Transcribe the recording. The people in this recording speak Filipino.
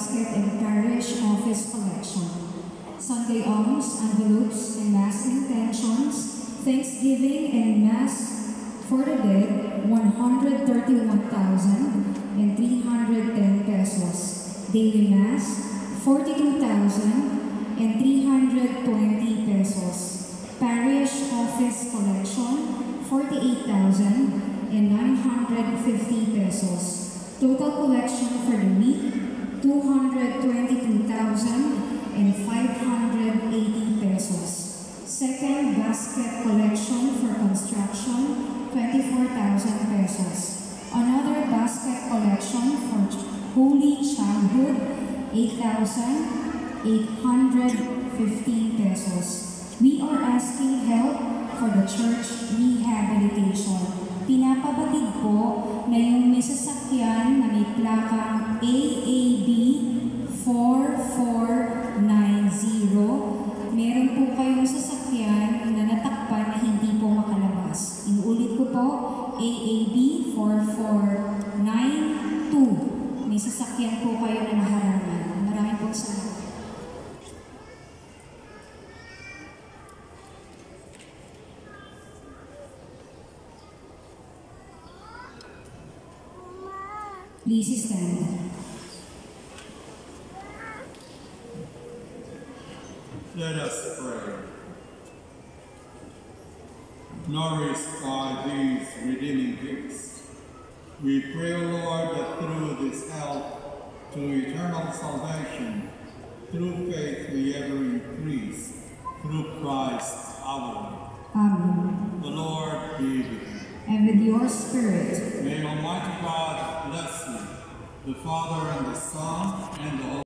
Of Basket and Parish Office Collection. Sunday alms, envelopes, and mass intentions, Thanksgiving and Mass for the dead, 131,310 pesos. Daily Mass, 42,320 pesos. Parish Office Collection, 48,950 pesos. Total collection for the week, 222,580 pesos. Second basket collection for construction, 24,000 pesos. Another basket collection for Holy Childhood, 8,815 pesos. We are asking help for the church rehabilitation. Pinapabatid po na yung may sasakyan na may plakang AAB 4490, meron po kayong sasakyan na natakpan na hindi po makalabas. Inuulit ko po, AAB 4492. May sasakyan po kayo na naharangan. Maraming po salamat. Please stand. Let us pray. Nourished by these redeeming gifts, we pray, O Lord, that through this help to eternal salvation, through faith we ever increase, through Christ our Lord. Amen. The Lord be with you. And with your spirit, May Almighty God bless you, the Father and the Son and the Holy